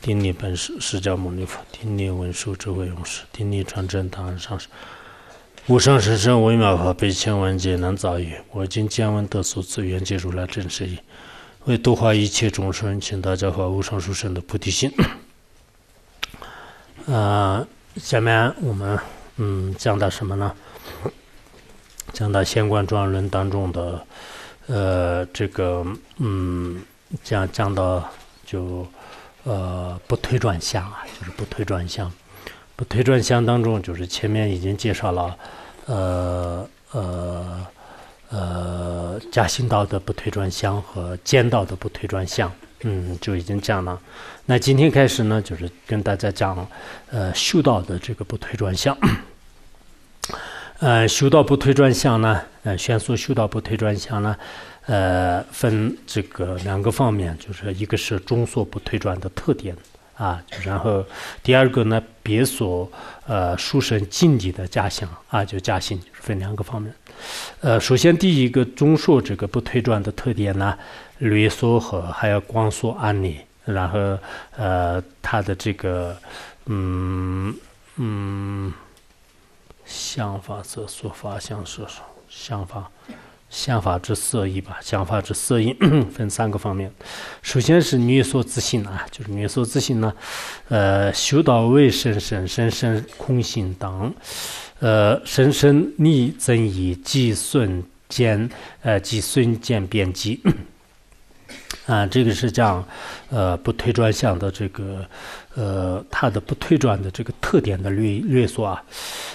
顶礼本师释迦牟尼佛，顶礼文殊智慧勇士，顶礼传真堂上师。无上甚深微妙法，百千万劫难遭遇。我今见闻得所持，愿解如来真实义，为度化一切众生，请大家发无上殊胜的菩提心。啊，下面我们嗯讲到什么呢？讲到《仙观庄论》当中的呃这个嗯讲讲到就呃不推转向啊，就是不推转向。不推转向当中，就是前面已经介绍了呃呃呃加心道的不推转向和间道的不推转向。嗯，就已经讲了。那今天开始呢，就是跟大家讲，呃，修道的这个不退转向。呃，修道不退转向呢，呃，宣说修道不退转向呢，呃，分这个两个方面，就是一个是中所不退转的特点啊，然后第二个呢，别所呃殊胜境地的加行啊，就加行，就是分两个方面。呃，首先第一个中所这个不推转的特点呢。略缩和还有光缩安利，然后呃，他的这个嗯嗯想法之说法，想说说想法想法之色意吧，想法之色意分三个方面。首先是略缩自信啊，就是略缩自信呢，呃，修道为深深深深空性等，呃，深深逆增益即顺见呃即顺见变机。啊，这个是讲，呃，不推转向的这个，呃，它的不推转的这个特点的略略说啊。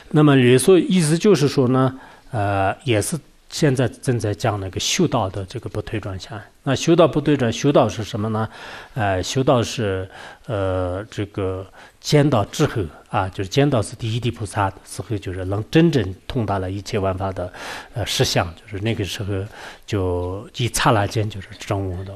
那么略说意思就是说呢，呃，也是现在正在讲那个修道的这个不推转向。那修道不对转，修道是什么呢？呃，修道是呃这个。见到之后啊，就是见到是第一地菩萨的时候，就是能真正通达了一切万法的呃实相，就是那个时候就一刹那间就是证悟的。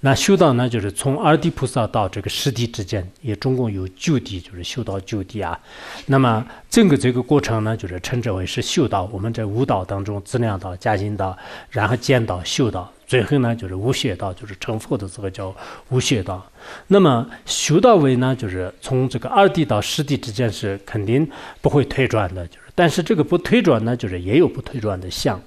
那修道呢，就是从二地菩萨到这个十地之间，也总共有九地，就是修道九地啊。那么整个这个过程呢，就是称之为是修道。我们在五道当中，资粮道、加行道，然后见道、修道。最后呢，就是无学道，就是成佛的这个叫无学道。那么修道位呢，就是从这个二地到十地之间是肯定不会退转的，就是。但是这个不退转呢，就是也有不退转的相。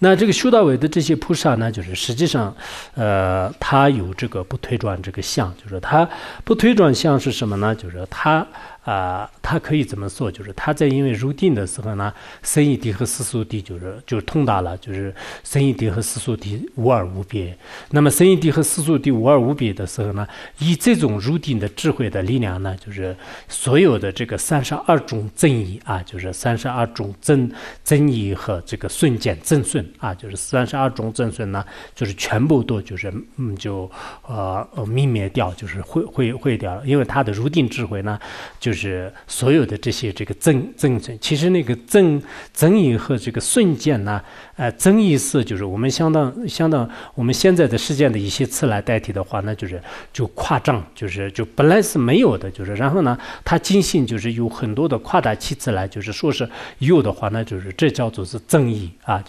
那这个修道位的这些菩萨呢，就是实际上，呃，他有这个不退转这个相，就是他不退转相是什么呢？就是他。啊，他可以怎么说？就是他在因为入定的时候呢，生一地和世俗地就是就通达了，就是生一地和世俗地无二无别。那么生一地和世俗地无二无别的时候呢，以这种入定的智慧的力量呢，就是所有的这个三十二种正义啊，就是三十二种正正义和这个顺见正顺啊，就是三十二种正顺呢，就是全部都就是嗯就呃呃泯灭掉，就是毁毁毁掉了，因为他的入定智慧呢就。就是所有的这些这个增增增，其实那个增增益和这个瞬间呢，呃，增益是就是我们相当相当我们现在的事件的一些词来代替的话，那就是就夸张，就是就本来是没有的，就是然后呢，它进行就是有很多的夸大其词来，就是说是有的话，那就是这叫做是增益啊。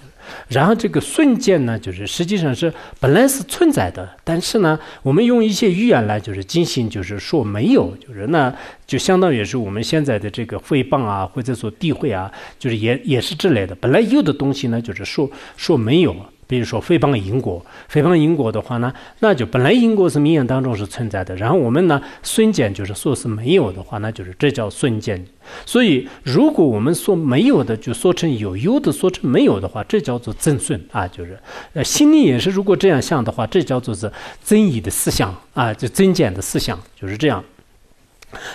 然后这个瞬间呢，就是实际上是本来是存在的，但是呢，我们用一些语言来就是进行，就是说没有，就是那就相当于是我们现在的这个诽谤啊，或者说诋毁啊，就是也也是之类的。本来有的东西呢，就是说说没有。比如说诽谤因果，诽谤因果的话呢，那就本来因果是名言当中是存在的，然后我们呢瞬间就是说是没有的话，那就是这叫瞬间。所以如果我们说没有的就说成有，有的说成没有的话，这叫做增顺啊，就是呃心里也是如果这样想的话，这叫做是增益的思想啊，就增减的思想就是这样。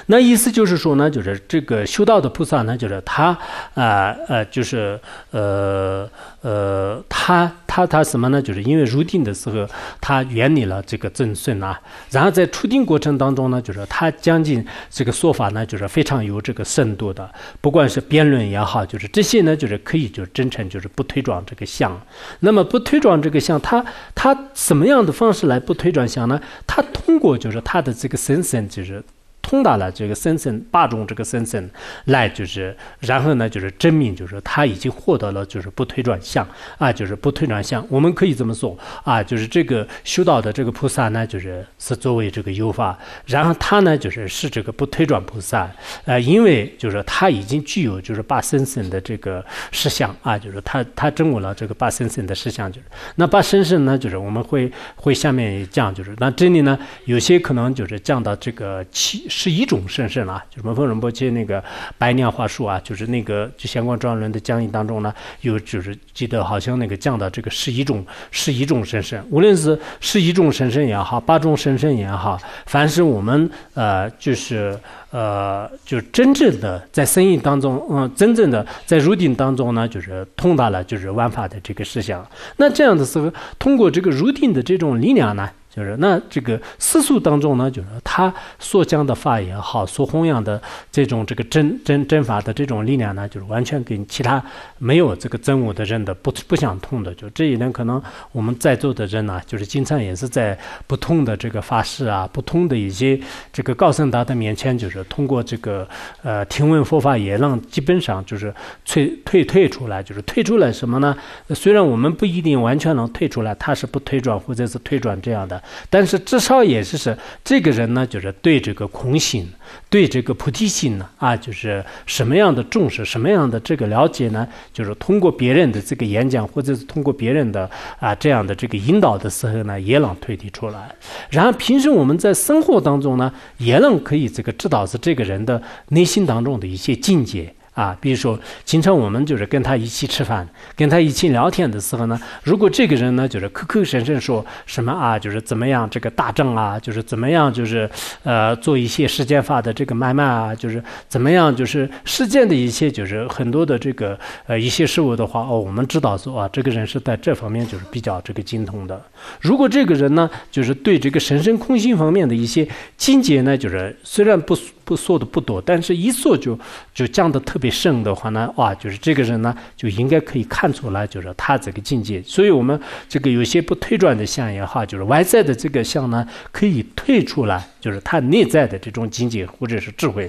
那意思就是说呢，就是这个修道的菩萨呢，就是他啊呃，就是呃呃，他他他什么呢？就是因为入定的时候，他远离了这个正顺啊，然后在出定过程当中呢，就是他将近这个说法呢，就是非常有这个深度的，不管是辩论也好，就是这些呢，就是可以就真诚就是不推转这个相。那么不推转这个相，他他什么样的方式来不推转相呢？他通过就是他的这个神神就是。通达了这个生生八种这个生生，来就是然后呢就是证明就是他已经获得了就是不退转向啊，就是不退转向。我们可以这么说啊，就是这个修道的这个菩萨呢，就是是作为这个优法，然后他呢就是是这个不退转菩萨，呃，因为就是他已经具有就是八生生的这个实相啊，就是他他证悟了这个八生生的实相，就是那八生生呢，就是我们会会下面讲，就是那这里呢有些可能就是降到这个七十一种神圣啊，就是摩诃仁波切那个白莲花树啊，就是那个就相关庄论的讲义当中呢，有就是记得好像那个讲到这个十一种十一种神圣，无论是十一种神圣也好，八种神圣也好，凡是我们呃就是。呃，就真正的在生意当中，嗯，真正的在入定当中呢，就是通达了就是万法的这个思想。那这样的时候，通过这个入定的这种力量呢。就是那这个世俗当中呢，就是他所讲的法也好，所弘扬的这种这个真真真法的这种力量呢，就是完全跟其他没有这个真悟的人的不不相通的。就这一点，可能我们在座的人呢，就是经常也是在不同的这个法师啊，不同的一些这个高僧达的面前，就是通过这个呃听闻佛法，也让基本上就是退退退出来，就是退出来什么呢？虽然我们不一定完全能退出来，他是不退转或者是退转这样的。但是至少也是是这个人呢，就是对这个空性，对这个菩提心呢，啊，就是什么样的重视，什么样的这个了解呢？就是通过别人的这个演讲，或者是通过别人的啊这样的这个引导的时候呢，也能推理出来。然后平时我们在生活当中呢，也能可以这个知道是这个人的内心当中的一些境界。啊，比如说，经常我们就是跟他一起吃饭，跟他一起聊天的时候呢，如果这个人呢，就是口口声声说什么啊，就是怎么样这个大正啊，就是怎么样就是呃做一些世间法的这个买卖啊，就是怎么样就是世间的一些就是很多的这个呃一些事物的话，哦，我们知道说啊，这个人是在这方面就是比较这个精通的。如果这个人呢，就是对这个神圣空性方面的一些境界呢，就是虽然不。不说的不多，但是一说就就降的特别深的话呢，哇，就是这个人呢就应该可以看出来，就是他这个境界。所以我们这个有些不推转的相也好，就是外在的这个相呢，可以退出来，就是他内在的这种境界或者是智慧。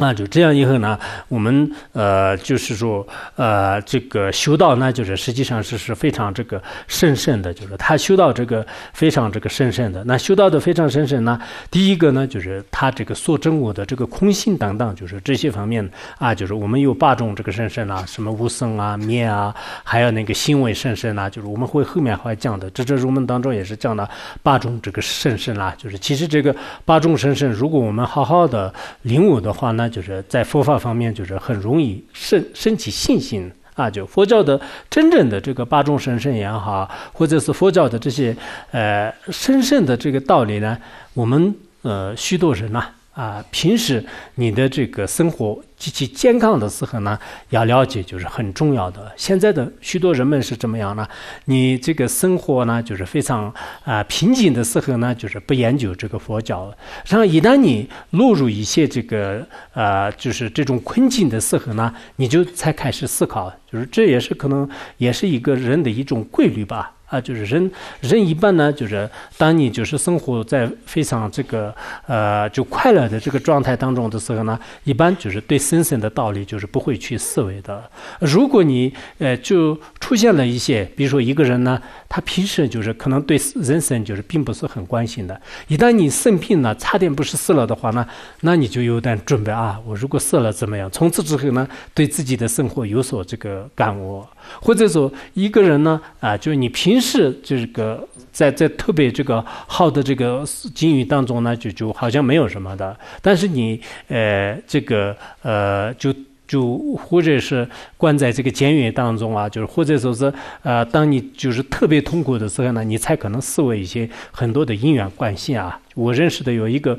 那就这样以后呢，我们呃就是说呃这个修道呢，就是实际上是是非常这个神圣的，就是他修道这个非常这个神圣的。那修道的非常神圣呢，第一个呢就是他这个所证悟的这个空性等等，就是这些方面啊，就是我们有八种这个神圣啊，什么无生啊、灭啊，还有那个行为神圣啊，就是我们会后面会讲的。这这入门当中也是讲了八种这个神圣啦，就是其实这个八种神圣，如果我们好好的领悟的话呢。就是在佛法方面，就是很容易升升起信心啊！就佛教的真正的这个八种神圣也好，或者是佛教的这些呃神圣的这个道理呢，我们呃许多人呐。啊平时你的这个生活极其健康的时候呢，要了解就是很重要的。现在的许多人们是怎么样呢？你这个生活呢，就是非常啊瓶颈的时候呢，就是不研究这个佛教。然后一旦你落入一些这个呃，就是这种困境的时候呢，你就才开始思考，就是这也是可能也是一个人的一种规律吧。啊，就是人，人一般呢，就是当你就是生活在非常这个呃就快乐的这个状态当中的时候呢，一般就是对生生的道理就是不会去思维的。如果你呃就出现了一些，比如说一个人呢，他平时就是可能对人生就是并不是很关心的，一旦你生病了，差点不是死了的话呢，那你就有点准备啊，我如果死了怎么样？从此之后呢，对自己的生活有所这个感悟。或者说一个人呢，啊，就是你平时这个在在特别这个好的这个境遇当中呢，就就好像没有什么的。但是你呃这个呃就就或者是关在这个监狱当中啊，就是或者说是呃当你就是特别痛苦的时候呢，你才可能思维一些很多的因缘关系啊。我认识的有一个。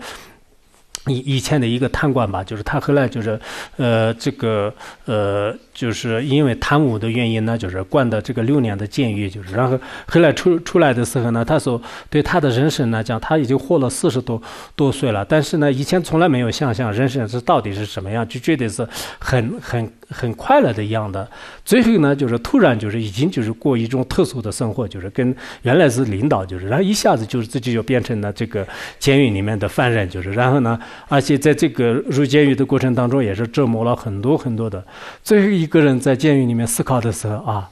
以以前的一个贪官吧，就是他后来就是，呃，这个呃，就是因为贪污的原因呢，就是关的这个六年的监狱，就是然后后来出出来的时候呢，他说对他的人生呢讲，他已经活了四十多多岁了，但是呢，以前从来没有想象人生是到底是什么样，就绝对是很很。很快乐的一样的。最后呢，就是突然就是已经就是过一种特殊的生活，就是跟原来是领导，就是然后一下子就是自己就变成了这个监狱里面的犯人，就是然后呢，而且在这个入监狱的过程当中，也是折磨了很多很多的。最后一个人在监狱里面思考的时候啊。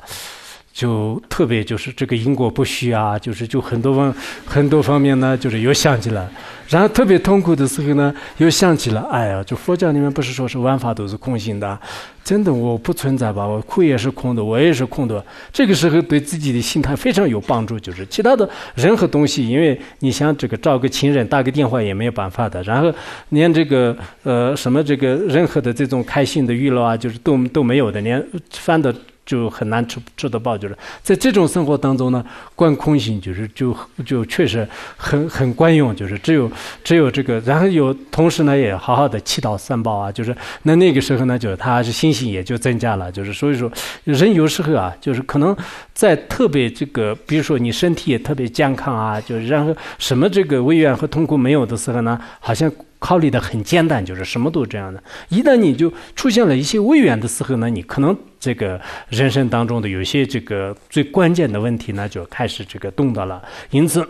就特别就是这个因果不虚啊，就是就很多方很多方面呢，就是又想起了，然后特别痛苦的时候呢，又想起了，哎呀，就佛教里面不是说是万法都是空性的，真的我不存在吧？我苦也是空的，我也是空的。这个时候对自己的心态非常有帮助，就是其他的任何东西，因为你想这个找个亲人打个电话也没有办法的，然后连这个呃什么这个任何的这种开心的娱乐啊，就是都都没有的，连饭的。就很难吃吃得饱，就是在这种生活当中呢，观空性就是就就确实很很管用，就是只有只有这个，然后有同时呢也好好的祈祷三宝啊，就是那那个时候呢，就是他是信心也就增加了，就是所以说人有时候啊，就是可能在特别这个，比如说你身体也特别健康啊，就是然后什么这个委怨和痛苦没有的时候呢，好像。考虑的很简单，就是什么都这样的。一旦你就出现了一些未远的时候呢，你可能这个人生当中的有些这个最关键的问题呢，就开始这个动到了。因此。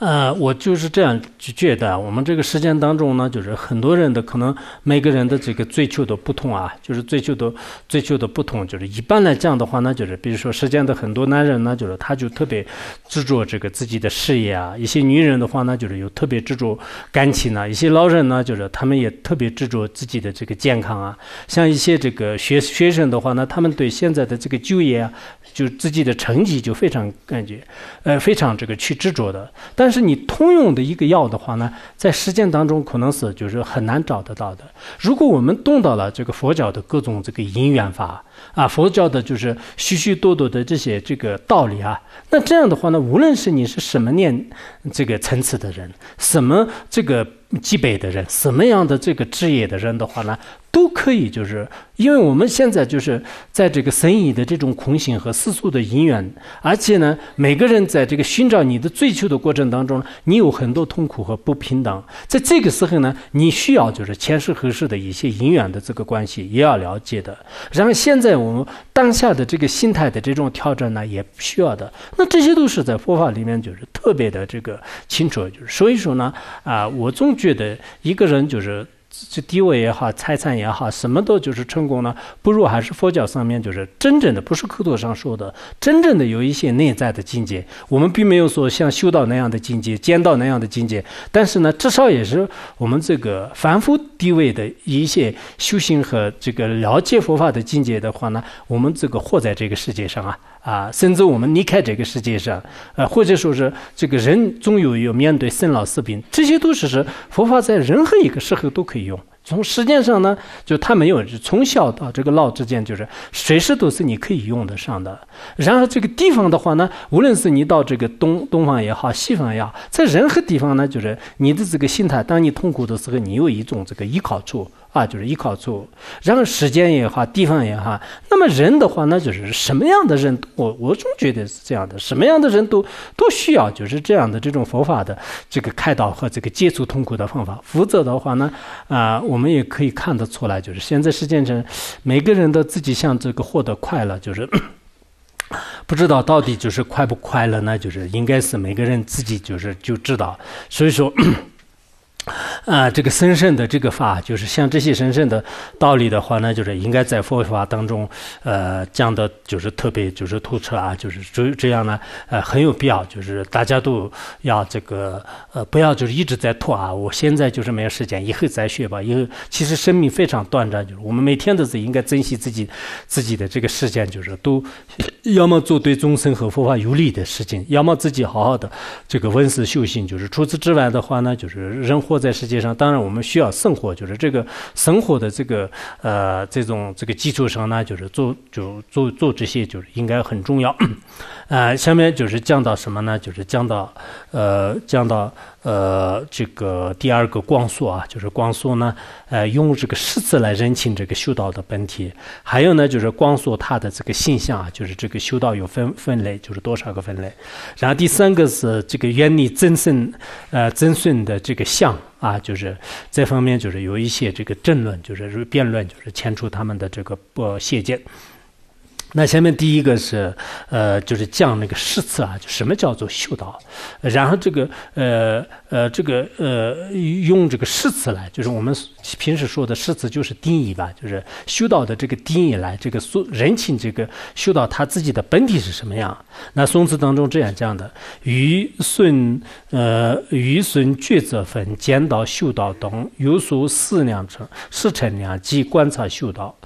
呃，我就是这样就觉得，我们这个实践当中呢，就是很多人的可能每个人的这个追求的不同啊，就是追求的追求的不同。就是一般来讲的话呢，就是比如说时间的很多男人呢，就是他就特别执着这个自己的事业啊；一些女人的话呢，就是有特别执着感情啊；一些老人呢，就是他们也特别执着自己的这个健康啊。像一些这个学学生的话呢，他们对现在的这个就业啊。就自己的成绩就非常感觉，呃，非常这个去执着的。但是是你通用的一个药的话呢，在实践当中可能是就是很难找得到的。如果我们动到了这个佛教的各种这个因缘法啊，佛教的就是许许多多的这些这个道理啊，那这样的话呢，无论是你是什么念这个层次的人，什么这个级别的人，什么样的这个职业的人的话呢？都可以，就是因为我们现在就是在这个生意的这种空性和世俗的因缘，而且呢，每个人在这个寻找你的追求的过程当中，你有很多痛苦和不平等。在这个时候呢，你需要就是前世后世的一些因缘的这个关系也要了解的。然后现在我们当下的这个心态的这种调整呢，也需要的。那这些都是在佛法里面就是特别的这个清楚。就是所以说呢，啊，我总觉得一个人就是。这地位也好，财产也好，什么都就是成功呢？不如还是佛教上面就是真正的，不是口头上说的，真正的有一些内在的境界。我们并没有说像修道那样的境界，见到那样的境界，但是呢，至少也是我们这个凡夫地位的一些修行和这个了解佛法的境界的话呢，我们这个活在这个世界上啊。啊，甚至我们离开这个世界上，呃，或者说是这个人总有要面对生老死病，这些都是是佛法在任何一个时候都可以用。从时间上呢，就它没有从小到这个老之间，就是随时都是你可以用得上的。然后这个地方的话呢，无论是你到这个东东方也好，西方也好，在任何地方呢，就是你的这个心态，当你痛苦的时候，你有一种这个依靠处。啊，就是依靠住，然后时间也好，地方也好，那么人的话，那就是什么样的人，我我总觉得是这样的，什么样的人都都需要就是这样的这种佛法的这个开导和这个解除痛苦的方法。否则的话呢，啊，我们也可以看得出来，就是现在世界上，每个人都自己想这个获得快乐，就是 不知道到底就是快不快乐呢？就是应该是每个人自己就是就知道，所以说。啊，这个神圣的这个法，就是像这些神圣的道理的话呢，就是应该在佛法当中，呃，讲的就是特别就是突出啊，就是这这样呢，呃，很有必要，就是大家都要这个呃，不要就是一直在拖啊，我现在就是没有时间，以后再学吧。以后其实生命非常短暂，就是我们每天都是应该珍惜自己自己的这个时间，就是都要么做对众生和佛法有利的事情，要么自己好好的这个温习修行。就是除此之外的话呢，就是人活。活在世界上，当然我们需要生活，就是这个生活的这个呃这种这个基础上呢，就是做就做做这些，就是应该很重要。啊，下面就是讲到什么呢？就是讲到呃讲到呃这个第二个光速啊，就是光速呢，呃用这个诗词来认清这个修道的本体。还有呢，就是光速它的这个现象啊，就是这个修道有分分类，就是多少个分类。然后第三个是这个原理真顺呃真顺的这个相。啊，就是这方面就是有一些这个争论，就是辩论，就是牵出他们的这个不谢见。那下面第一个是，呃，就是讲那个诗词啊，就什么叫做修道？然后这个，呃，呃，这个，呃，用这个诗词来，就是我们平时说的诗词，就是定义吧，就是修道的这个定义来，这个说人情这个修道他自己的本体是什么样？那宋词当中这样讲的：与孙，呃，与孙抉择分，见道修道等，有所思量成，事成量即观察修道。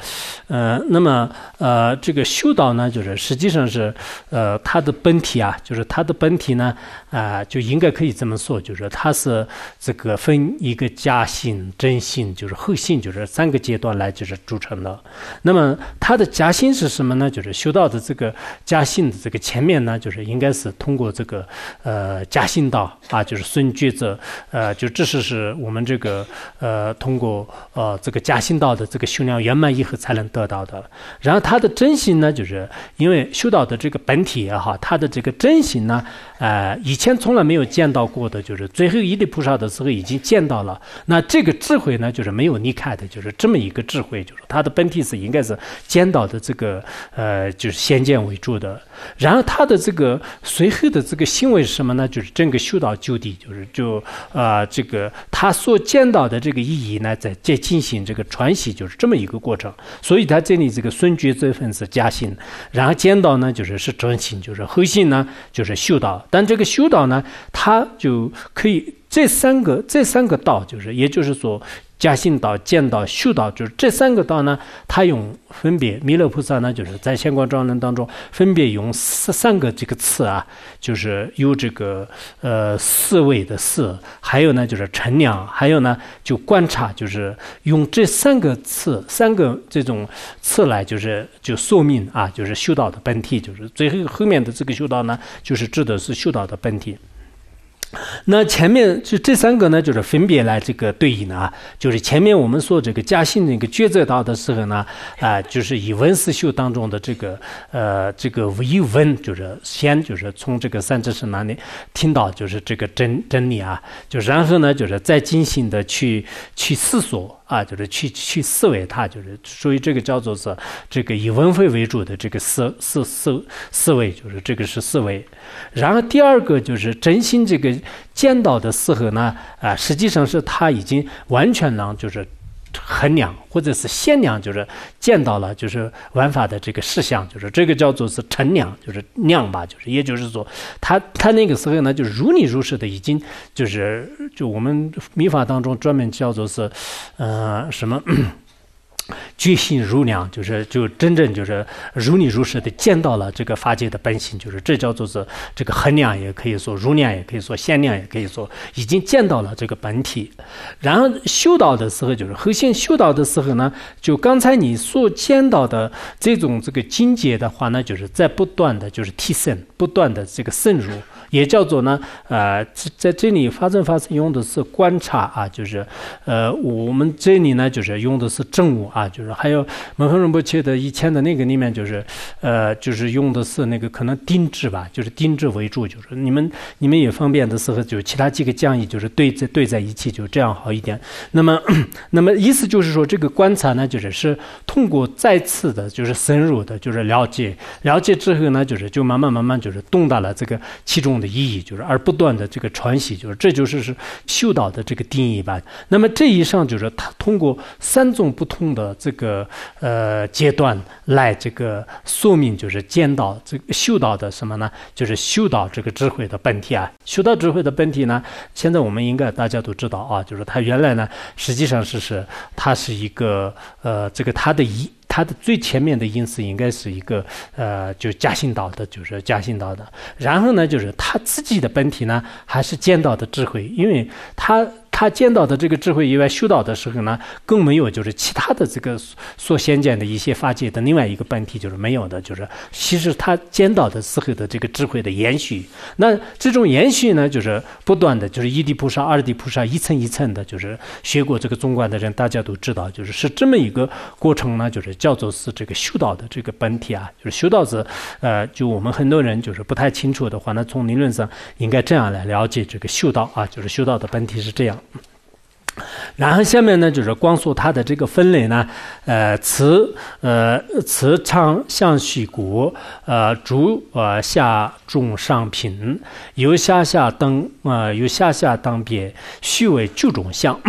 呃，那么，呃，这个。修道呢，就是实际上是，呃，他的本体啊，就是他的本体呢，啊，就应该可以这么说，就是他是这个分一个假性、真性，就是后性，就是三个阶段来就是组成的。那么它的假心是什么呢？就是修道的这个假心的这个前面呢，就是应该是通过这个呃假心道啊，就是孙觉者，呃，就这是是我们这个呃通过呃这个假心道的这个修量圆满以后才能得到的。然后它的真性呢？就是因为修道的这个本体也好，他的这个真心呢，呃，以前从来没有见到过的，就是最后一地菩萨的时候已经见到了。那这个智慧呢，就是没有离开的，就是这么一个智慧，就是他的本体是应该是见到的这个呃，就是先见为主的。然后他的这个随后的这个行为是什么呢？就是整个修道就地，就是就啊，这个他所见到的这个意义呢，在在进行这个传习，就是这么一个过程。所以他这里这个孙觉这份是加。心，然后见到呢，就是是真心，就是核心呢，就是修道。但这个修道呢，他就可以这三个这三个道，就是也就是说。加行道、见道、修道，就是这三个道呢。他用分别弥勒菩萨呢，就是在相关庄论当中分别用三三个这个词啊，就是有这个呃四位的四，还有呢就是乘量，还有呢就观察，就是用这三个词、三个这种词来，就是就说明啊，就是修道的本体，就是最后后面的这个修道呢，就是指的是修道的本体。那前面就这三个呢，就是分别来这个对应啊，就是前面我们说这个嘉兴那个抉择道的时候呢，啊，就是以文思修当中的这个呃这个唯文，就是先就是从这个三智圣那里听到就是这个真真理啊，就然后呢就是再精心的去去思索。啊，就是去去思维它，就是所以这个叫做是这个以文会为主的这个思思思思维，就是这个是思维。然后第二个就是真心这个见到的时候呢，啊，实际上是他已经完全能就是。衡量或者是限量，就是见到了，就是玩法的这个事项，就是这个叫做是乘量，就是量吧，就是也就是说，他他那个时候呢，就如理如是的，已经就是就我们民法当中专门叫做是，呃，什么？觉性如量，就是就真正就是如理如实的见到了这个法界的本性，就是这叫做是这个衡量，也可以说如量，也可以说限量，也可以说已经见到了这个本体。然后修道的时候，就是核心修道的时候呢，就刚才你所见到的这种这个境界的话呢，就是在不断的就是提升，不断的这个深入。也叫做呢，呃，在这里发生发生用的是观察啊，就是，呃，我们这里呢就是用的是正悟啊，就是还有蒙恒仁波切的以前的那个里面就是，呃，就是用的是那个可能定制吧，就是定制为主，就是你们你们也方便的时候，就其他几个讲义就是对在对在一起，就这样好一点。那么，那么意思就是说，这个观察呢，就是是通过再次的，就是深入的，就是了解，了解之后呢，就是就慢慢慢慢就是懂到了这个其中。的意义就是，而不断的这个传习，就是这就是是修道的这个定义吧。那么这一上就是他通过三种不同的这个呃阶段来这个说明，就是见到这个修道的什么呢？就是修道这个智慧的本体啊。修道智慧的本体呢，现在我们应该大家都知道啊，就是它原来呢实际上是是它是一个呃这个它的一。它的最前面的因素应该是一个呃，就嘉兴岛的，就是嘉兴岛的。然后呢，就是他自己的本体呢，还是见到的智慧，因为他。他见到的这个智慧以外，修道的时候呢，更没有就是其他的这个所所显见的一些法界的另外一个本体就是没有的，就是其实他见到的时候的这个智慧的延续。那这种延续呢，就是不断的就是一地菩萨、二地菩萨一层一层的，就是学过这个中观的人大家都知道，就是是这么一个过程呢，就是叫做是这个修道的这个本体啊，就是修道是呃，就我们很多人就是不太清楚的话，那从理论上应该这样来了解这个修道啊，就是修道的本体是这样。然后下面呢就是光速它的这个分类呢，呃，磁呃磁场象虚谷，呃主呃下中上品，由下下等呃由下下等别，虚为九种相。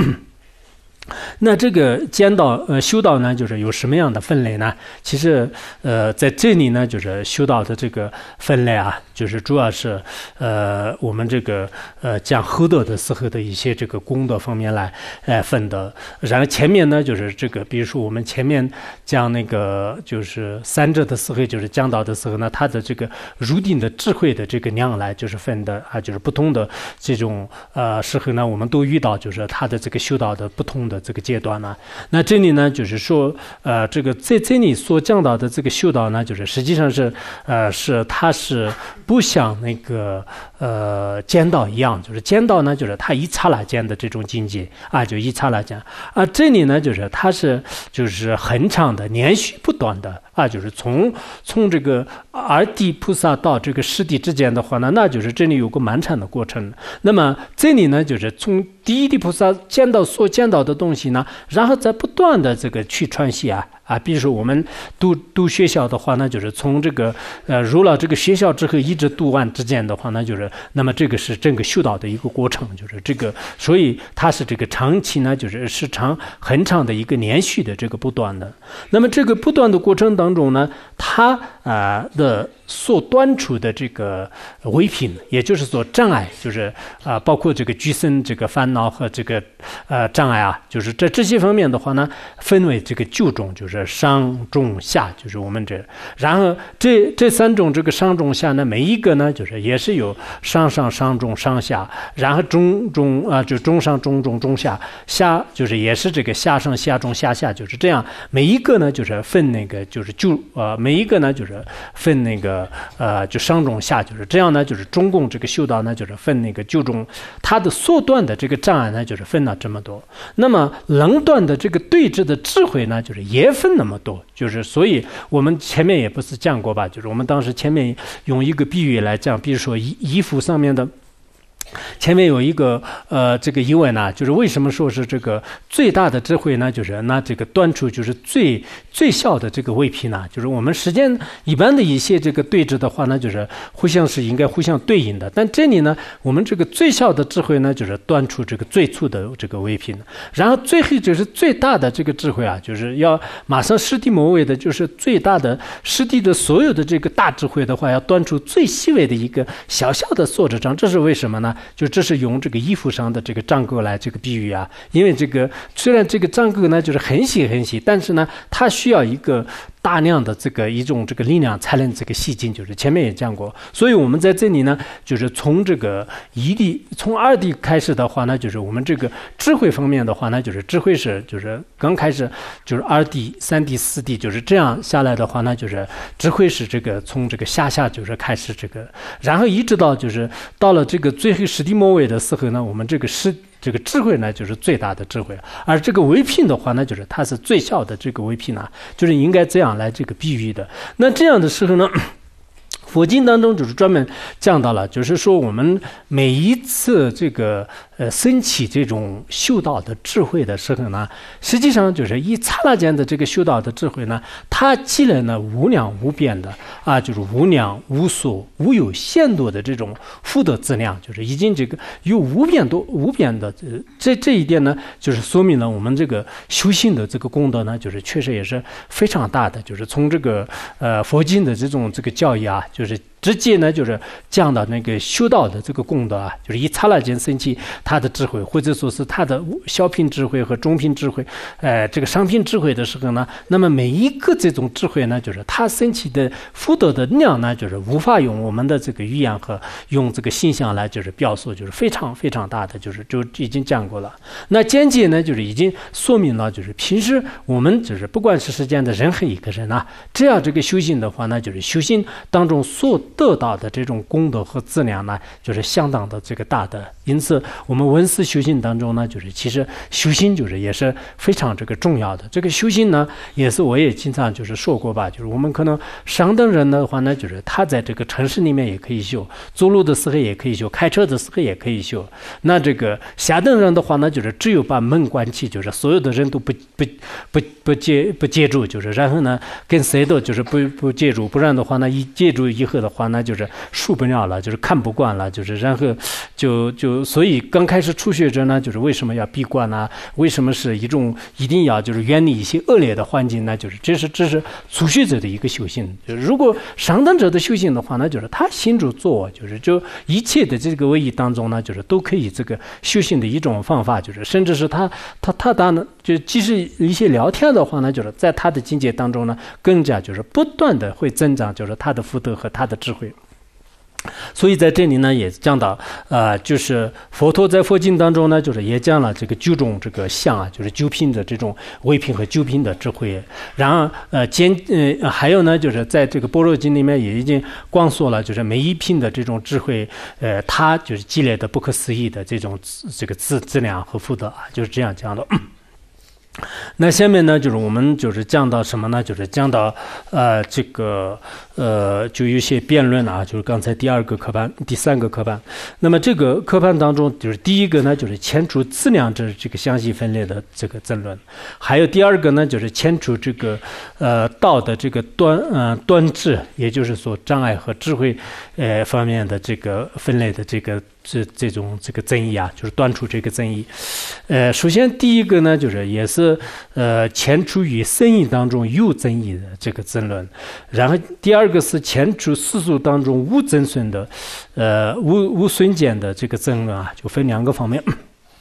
那这个间道呃修道呢，就是有什么样的分类呢？其实呃在这里呢，就是修道的这个分类啊，就是主要是呃我们这个呃讲后道的时候的一些这个功德方面来呃分的。然后前面呢，就是这个，比如说我们前面讲那个就是三者的时候，就是讲到的时候呢，它的这个入定的智慧的这个量来就是分的啊，就是不同的这种呃时候呢，我们都遇到就是它的这个修道的不同的。这个阶段呢，那这里呢，就是说，呃，这个在这里所讲到的这个修道呢，就是实际上是，呃，是它是不像那个呃剑道一样，就是剑道呢，就是它一刹那间的这种境界啊，就一刹那间，啊，这里呢，就是它是就是很长的、连续不断的啊，就是从从这个二地菩萨到这个十地之间的话呢，那就是这里有个漫长的过程。那么这里呢，就是从第一地菩萨见到所见到的东西呢，然后再不断的这个去穿习啊。啊，比如说我们读读学校的话，那就是从这个呃入了这个学校之后，一直读完之间的话，那就是那么这个是整个修道的一个过程，就是这个，所以它是这个长期呢，就是是长很长的一个连续的这个不断的。那么这个不断的过程当中呢，它啊的所端出的这个唯品，也就是说障碍，就是啊包括这个居生这个烦恼和这个呃障碍啊，就是在这些方面的话呢，分为这个九种，就是。上中下就是我们这，然后这这三种这个上中下呢，每一个呢就是也是有上上上中上下，然后中中啊就中上中中中下下就是也是这个下上下中下下就是这样，每一个呢就是分那个就是就呃每一个呢就是分那个呃就上中下就是这样呢就是中共这个修道呢就是分那个九种，它的缩断的这个障碍呢就是分了这么多，那么能断的这个对峙的智慧呢就是也分。那么多，就是所以我们前面也不是讲过吧？就是我们当时前面用一个比喻来讲，比如说衣衣服上面的。前面有一个呃这个疑问呢，就是为什么说是这个最大的智慧呢？就是那这个端出就是最最小的这个位皮呢？就是我们时间一般的一些这个对峙的话呢，就是互相是应该互相对应的。但这里呢，我们这个最小的智慧呢，就是端出这个最粗的这个位皮。然后最后就是最大的这个智慧啊，就是要马上师地末尾的，就是最大的师地的所有的这个大智慧的话，要端出最细微的一个小小的缩纸张。这是为什么呢？就这是用这个衣服上的这个障垢来这个比喻啊，因为这个虽然这个障垢呢就是很细很细，但是呢它需要一个。大量的这个一种这个力量才能这个吸进，就是前面也讲过，所以我们在这里呢，就是从这个一地从二地开始的话呢，就是我们这个智慧方面的话呢，就是智慧是就是刚开始就是二地、三地、四地就是这样下来的话呢，就是智慧是这个从这个下下就是开始这个，然后一直到就是到了这个最后十地末尾的时候呢，我们这个十。这个智慧呢，就是最大的智慧，而这个唯品的话呢，就是它是最小的这个唯品呢，就是应该这样来这个比喻的。那这样的时候呢？佛经当中就是专门讲到了，就是说我们每一次这个呃升起这种修道的智慧的时候呢，实际上就是一刹那间的这个修道的智慧呢，它积累了无量无边的啊，就是无量无数无有限度的这种福德资量，就是已经这个有无边多无边的这这这一点呢，就是说明了我们这个修行的这个功德呢，就是确实也是非常大的，就是从这个呃佛经的这种这个教义啊。就是直接呢，就是讲到那个修道的这个功德啊，就是一刹那间升起他的智慧，或者说是他的小品智慧和中品智慧，呃，这个上品智慧的时候呢，那么每一个这种智慧呢，就是他升起的福德的量呢，就是无法用我们的这个语言和用这个形象来就是表述，就是非常非常大的，就是就已经讲过了。那间接呢，就是已经说明了，就是平时我们就是不管是世间的任何一个人啊，只要这个修行的话呢，就是修行当中。所得到的这种功德和质量呢，就是相当的这个大的。因此，我们文思修行当中呢，就是其实修心就是也是非常这个重要的。这个修心呢，也是我也经常就是说过吧，就是我们可能上等人的话呢，就是他在这个城市里面也可以修，走路的时候也可以修，开车的时候也可以修。那这个下等人的话呢，就是只有把门关起，就是所有的人都不不不不接不接住，就是然后呢，跟谁都就是不不接住，不然的话呢，一接住以后的话，那就是受不了了，就是看不惯了，就是然后就就所以刚开始初学者呢，就是为什么要闭关呢？为什么是一种一定要就是远离一些恶劣的环境呢？就是这是这是初学者的一个修行。就是如果上等者的修行的话，那就是他心中做，就是就一切的这个位移当中呢，就是都可以这个修行的一种方法，就是甚至是他他他当呢就即使一些聊天的话呢，就是在他的境界当中呢，更加就是不断的会增长，就是他的福德和他的智慧。会所以在这里呢，也讲到，呃，就是佛陀在佛经当中呢，就是也讲了这个九种这个相啊，就是九品的这种唯品和九品的智慧。然后，呃，兼，呃，还有呢，就是在这个般若经里面也已经光说了，就是每一品的这种智慧，呃，它就是积累的不可思议的这种这个质质量和福德啊，就是这样讲的。那下面呢，就是我们就是讲到什么呢？就是讲到呃，这个呃，就有些辩论啊，就是刚才第二个课班、第三个课班。那么这个课班当中，就是第一个呢，就是迁出质量这这个详细分类的这个争论；还有第二个呢，就是迁出这个呃道的这个端呃端质，也就是说障碍和智慧呃方面的这个分类的这个。这这种这个争议啊，就是端出这个争议。呃，首先第一个呢，就是也是呃，前出于生意当中有争议的这个争论。然后第二这个是前出世俗当中无增损的，呃，无无损减的这个争论啊，就分两个方面。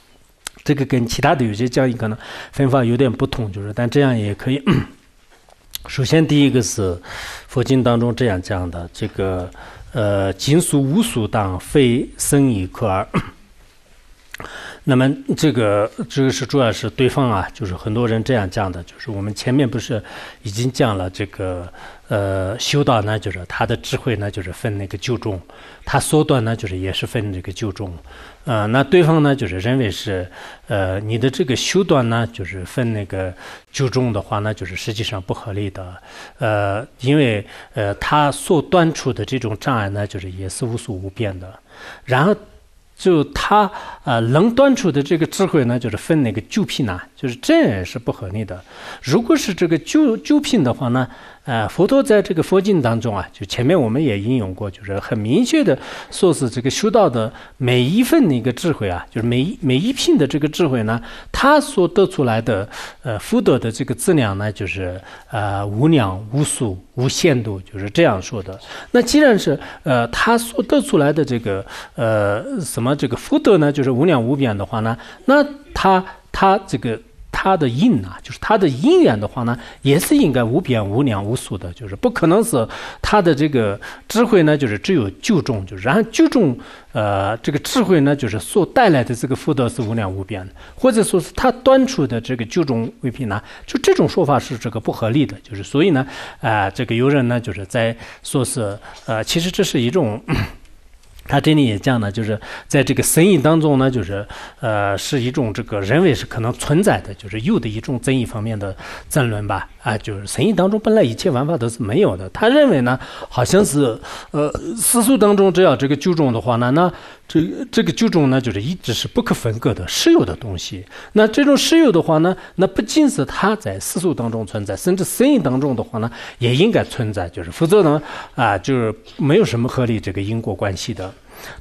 这个跟其他的有些讲义可能分法有点不同，就是但这样也可以。首先第一个是佛经当中这样讲的，这个。呃，金属无属当非生一可二。那么这个这个是主要是对方啊，就是很多人这样讲的，就是我们前面不是已经讲了这个呃修道呢，就是他的智慧呢，就是分那个九种，他缩短呢，就是也是分这个九种。呃，那对方呢，就是认为是，呃，你的这个修短呢，就是分那个九种的话，呢就是实际上不合理的，呃，因为呃，他所断除的这种障碍呢，就是也是无数无边的，然后。就他呃，能端出的这个智慧呢，就是分那个九品呢，就是这也是不合理的。如果是这个九九品的话呢？呃，佛陀在这个佛经当中啊，就前面我们也引用过，就是很明确的说是这个修道的每一份的一个智慧啊，就是每一每一品的这个智慧呢，他所得出来的呃福德的这个质量呢，就是呃无量无数无限度，就是这样说的。那既然是呃他所得出来的这个呃什么这个福德呢，就是无量无边的话呢，那他他这个。它的因啊，就是它的因缘的话呢，也是应该无边无量无数的，就是不可能是它的这个智慧呢，就是只有九种，就是然后九种呃这个智慧呢，就是所带来的这个福德是无量无边的，或者说是他端出的这个九种为品呢，就这种说法是这个不合理的，就是所以呢，啊这个有人呢就是在说是呃，其实这是一种。他这里也讲呢，就是在这个生意当中呢，就是呃，是一种这个人为是可能存在的，就是有的一种争议方面的争论吧。啊，就是生意当中本来一切玩法都是没有的。他认为呢，好像是呃世俗当中只要这个九种的话呢，那这这个九种呢，就是一直是不可分割的实有的东西。那这种实有的话呢，那不仅是它在世俗当中存在，甚至生意当中的话呢，也应该存在。就是否则呢，啊，就是没有什么合理这个因果关系的。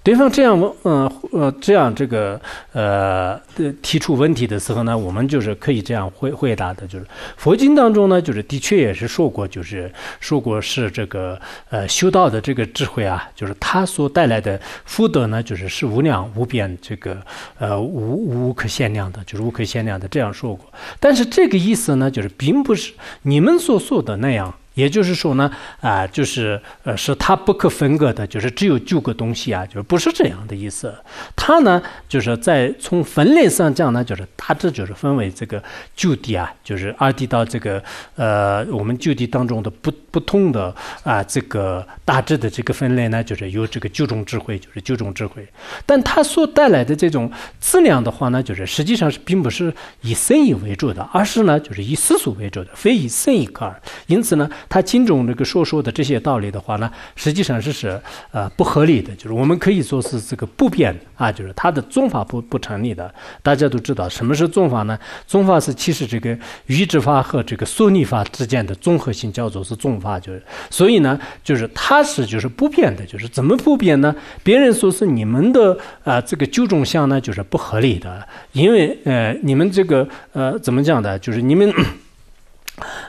对方这样问，嗯呃，这样这个呃提出问题的时候呢，我们就是可以这样回回答的，就是佛经当中呢，就是的确也是说过，就是说过是这个呃修道的这个智慧啊，就是它所带来的福德呢，就是是无量无边，这个呃无无可限量的，就是无可限量的这样说过。但是这个意思呢，就是并不是你们所说的那样。也就是说呢，啊，就是呃，是它不可分割的，就是只有九个东西啊，就不是这样的意思。它呢，就是在从分类上讲呢，就是大致就是分为这个九地啊，就是二地到这个呃，我们九地当中的不不同的啊，这个大致的这个分类呢，就是有这个九种智慧，就是九种智慧。但它所带来的这种质量的话呢，就是实际上是并不是以生意为主的，而是呢，就是以世俗为主的，非以生意可。因此呢，他经中这个所说的这些道理的话呢，实际上是是呃不合理的，就是我们可以说是这个不变啊，就是他的宗法不不成立的。大家都知道什么是宗法呢？宗法是其实这个语智法和这个说逆法之间的综合性叫做是宗法，就是所以呢，就是它是就是不变的，就是怎么不变呢？别人说是你们的啊这个九种相呢，就是不合理的，因为呃你们这个呃怎么讲的？就是你们。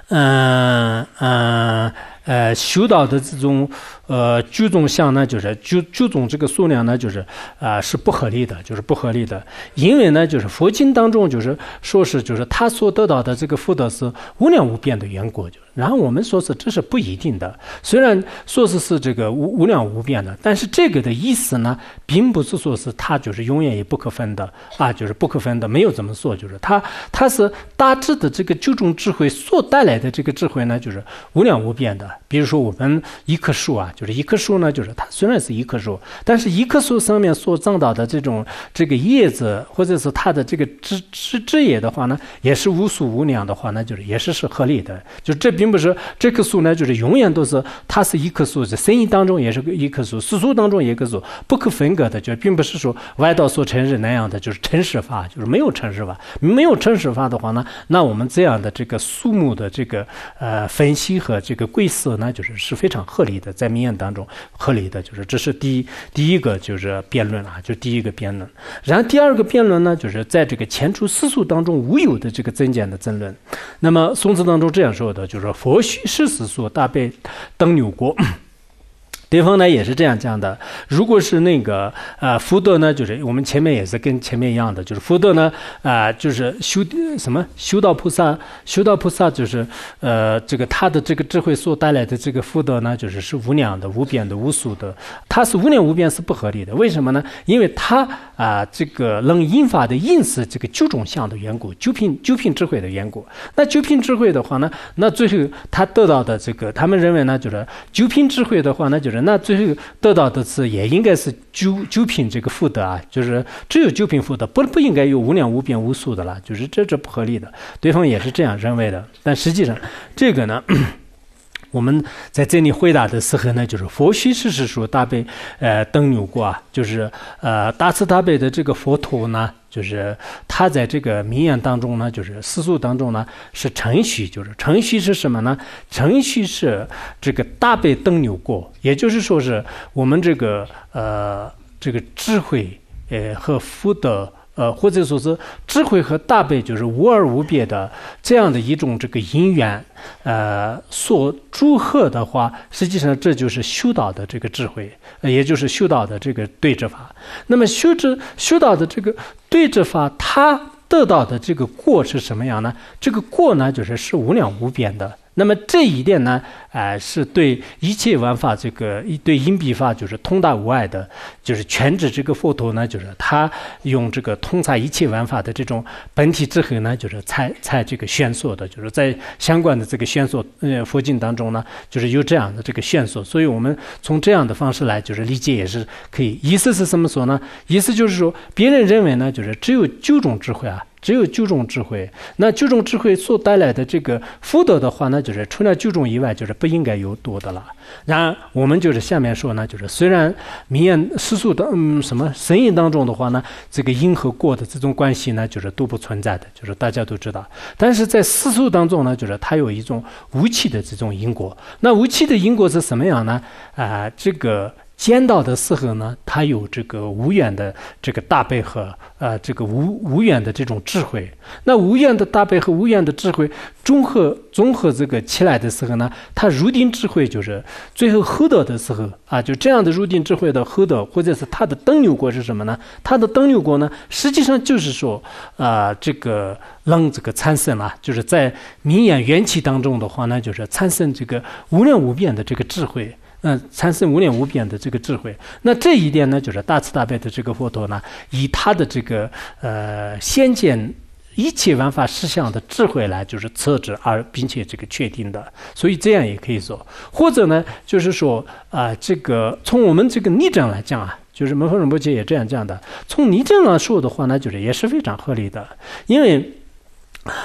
嗯嗯呃，修道的这种呃九种相呢，就是九九种这个数量呢，就是啊是不合理的，就是不合理的。因为呢，就是佛经当中就是说是就是他所得到的这个福德是无量无边的缘故，就然后我们说是这是不一定的。虽然说是是这个无无量无边的，但是这个的意思呢，并不是说是它就是永远也不可分的啊，就是不可分的，没有这么说，就是它它是大致的这个九种智慧所带来的这个智慧呢，就是无量无边的。比如说，我们一棵树啊，就是一棵树呢，就是它虽然是一棵树，但是一棵树上面所长到的这种这个叶子，或者是它的这个枝枝枝叶的话呢，也是无数无量的话那，就是也是是合理的。就这并不是这棵树呢，就是永远都是它是一棵树，在生意当中也是个一棵树，世俗当中一棵树，不可分割的，就并不是说外道所承认那样的，就是诚实法，就是没有诚实法，没有诚实法的话呢，那我们这样的这个树木的这个呃分析和这个归色。呢就是是非常合理的，在明当中合理的，就是这是第一第一个就是辩论啊，就第一个辩论。然后第二个辩论呢，就是在这个前出四素当中无有的这个增减的争论。那么宋词当中这样说的，就是说佛须是世俗大悲登纽国。巅峰呢也是这样讲的，如果是那个呃福德呢，就是我们前面也是跟前面一样的，就是福德呢啊，就是修什么修道菩萨，修道菩萨就是呃这个他的这个智慧所带来的这个福德呢，就是是无量的、无边的、无数的，它是无量无边是不合理的。为什么呢？因为它啊这个能引发的因是这个九种相的缘故，九品九品智慧的缘故。那九品智慧的话呢，那最后他得到的这个，他们认为呢，就是九品智慧的话，那就是。那最后得到的是也应该是九九品这个福德啊，就是只有九品福德，不不应该有无量无边无数的了，就是这这不合理的。对方也是这样认为的，但实际上这个呢，我们在这里回答的时候呢，就是佛须是是说大悲呃登牛过啊，就是呃大慈大悲的这个佛陀呢。就是他在这个名言当中呢，就是四俗当中呢是程序，就是程序是什么呢？程序是这个大悲登牛过，也就是说是我们这个呃这个智慧呃和福德。呃，或者说是智慧和大悲，就是无二无别的这样的一种这个因缘，呃，所祝贺的话，实际上这就是修道的这个智慧，也就是修道的这个对治法。那么修治修道的这个对治法，它得到的这个过是什么样呢？这个过呢，就是是无量无边的。那么这一点呢，呃，是对一切玩法这个一对因比法就是通达无碍的，就是全指这个佛陀呢，就是他用这个通察一切玩法的这种本体智慧呢，就是才才这个宣说的，就是在相关的这个宣说呃佛经当中呢，就是有这样的这个宣说，所以我们从这样的方式来就是理解也是可以。意思是什么说呢？意思就是说，别人认为呢，就是只有九种智慧啊。只有九种智慧，那九种智慧所带来的这个福德的话呢，就是除了九种以外，就是不应该有多的了。然而我们就是下面说呢，就是虽然名言世俗的嗯什么神印当中的话呢，这个因和果的这种关系呢，就是都不存在的，就是大家都知道。但是在世俗当中呢，就是它有一种无期的这种因果。那无期的因果是什么样呢？啊，这个。见到的时候呢，他有这个无远的这个大悲和呃这个无无远的这种智慧。那无远的大悲和无远的智慧综合综合这个起来的时候呢，他入定智慧就是最后获得的时候啊，就这样的入定智慧的获得，或者是他的登流果是什么呢？他的登流果呢，实际上就是说啊，这个让这个产生啊，就是在明眼缘起当中的话呢，就是产生这个无量无边的这个智慧。嗯，产生无量无边的这个智慧，那这一点呢，就是大慈大悲的这个佛陀呢，以他的这个呃先见一切万法实相的智慧来，就是测知而并且这个确定的，所以这样也可以说，或者呢，就是说啊，这个从我们这个逆证来讲啊，就是门佛仁波切也这样讲的，从逆证来说的话呢，就是也是非常合理的，因为。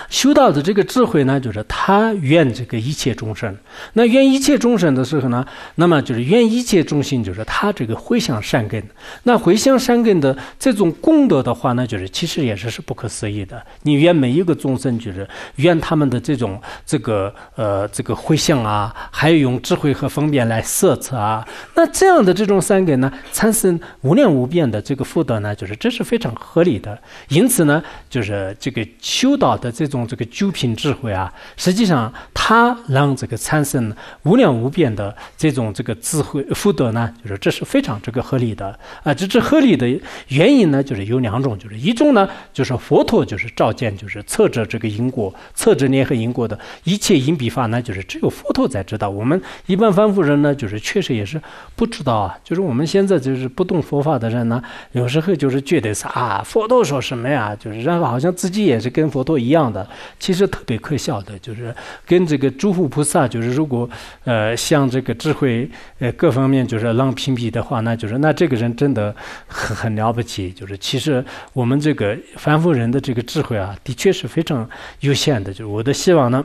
修道的这个智慧呢，就是他愿这个一切众生。那愿一切众生的时候呢，那么就是愿一切众生，就是他这个回向善根。那回向善根的这种功德的话呢，就是其实也是是不可思议的。你愿每一个众生，就是愿他们的这种这个呃这个回向啊，还有用智慧和分辨来色测啊，那这样的这种善根呢，产生无量无边的这个福德呢，就是这是非常合理的。因此呢，就是这个修道的。这种这个九品智慧啊，实际上它让这个产生无量无边的这种这个智慧福德呢，就是这是非常这个合理的啊。这这合理的原因呢，就是有两种，就是一种呢，就是佛陀就是照见，就是测着这个因果，测着联合因果的一切因比法呢，就是只有佛陀才知道。我们一般凡夫人呢，就是确实也是不知道啊。就是我们现在就是不懂佛法的人呢，有时候就是觉得是啊，佛陀说什么呀，就是然后好像自己也是跟佛陀一样。一样的其实特别可笑的，就是跟这个诸佛菩萨，就是如果呃像这个智慧呃各方面就是让评比的话，那就是那这个人真的很很了不起。就是其实我们这个凡夫人的这个智慧啊，的确是非常有限的。就是我的希望呢，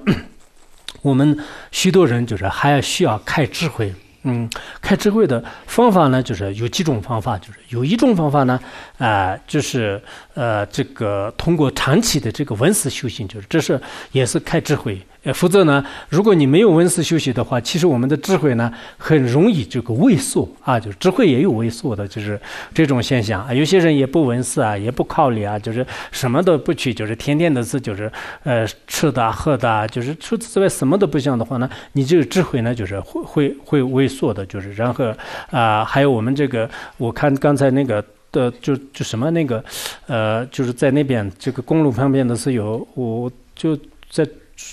我们许多人就是还需要开智慧。嗯，开智慧的方法呢，就是有几种方法，就是有一种方法呢，啊，就是呃，这个通过长期的这个文思修行，就是这是也是开智慧。呃，否则呢，如果你没有文思修习的话，其实我们的智慧呢，很容易这个萎缩啊，就智慧也有萎缩的，就是这种现象啊。有些人也不文思啊，也不考虑啊，就是什么都不去，就是天天的是就是呃吃的喝的，就是除此之外什么都不想的话呢，你这个智慧呢，就是会会会萎缩的，就是然后啊，还有我们这个，我看刚才那个的就就什么那个，呃，就是在那边这个公路旁边的是有，我就在。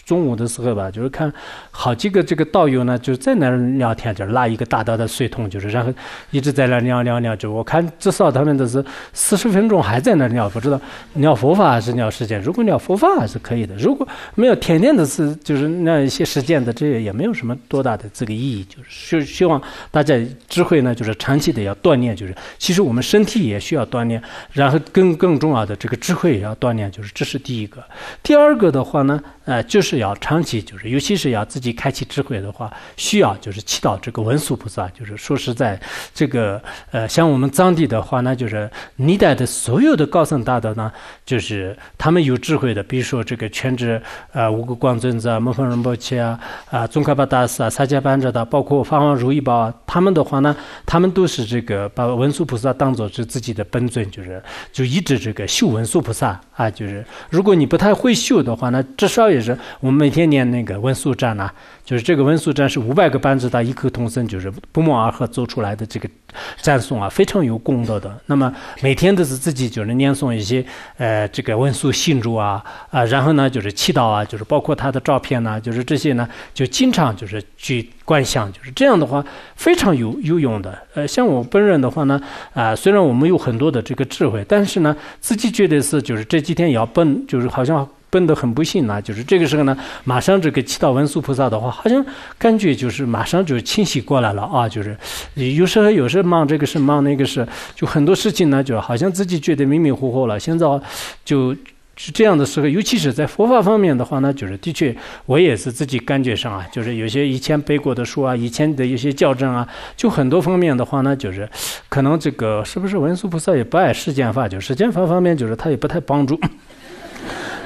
中午的时候吧，就是看好几个这个道友呢，就在那聊天，就是拉一个大大的水桶，就是然后一直在那儿聊聊聊。就我看至少他们都是四十分钟还在那儿聊，不知道聊佛法还是聊时间。如果聊佛法还是可以的，如果没有天天的是就是那一些时间的，这也没有什么多大的这个意义。就是希希望大家智慧呢，就是长期的要锻炼。就是其实我们身体也需要锻炼，然后更更重要的这个智慧也要锻炼。就是这是第一个。第二个的话呢，呃。就是要长期，就是尤其是要自己开启智慧的话，需要就是祈祷这个文殊菩萨。就是说实在，这个呃，像我们藏地的话呢，就是历代的所有的高僧大德呢，就是他们有智慧的，比如说这个全智啊，五个光尊者、摩诃仁波切啊、啊宗喀巴大师啊、萨迦班哲的，包括法王如意宝，他们的话呢，他们都是这个把文殊菩萨当做是自己的本尊，就是就一直这个修文殊菩萨啊。就是如果你不太会修的话呢，至少也是。我们每天念那个文殊赞呐，就是这个文殊赞是五百个班子，他异口同声，就是不谋而合做出来的这个赞颂啊，非常有功德的。那么每天都是自己就是念诵一些呃这个文殊信咒啊啊，然后呢就是祈祷啊，就是包括他的照片呐，就是这些呢，就经常就是去观想，就是这样的话非常有有用的。呃，像我本人的话呢，啊，虽然我们有很多的这个智慧，但是呢，自己觉得是就是这几天要奔，就是好像。笨得很不幸啊，就是这个时候呢，马上这个祈祷文殊菩萨的话，好像感觉就是马上就清醒过来了啊，就是有时候有时候忙这个事忙那个事，就很多事情呢，就好像自己觉得迷迷糊糊了。现在就是这样的时候，尤其是在佛法方面的话呢，就是的确我也是自己感觉上啊，就是有些以前背过的书啊，以前的一些校正啊，就很多方面的话呢，就是可能这个是不是文殊菩萨也不爱世间法，就世间法方面就是他也不太帮助。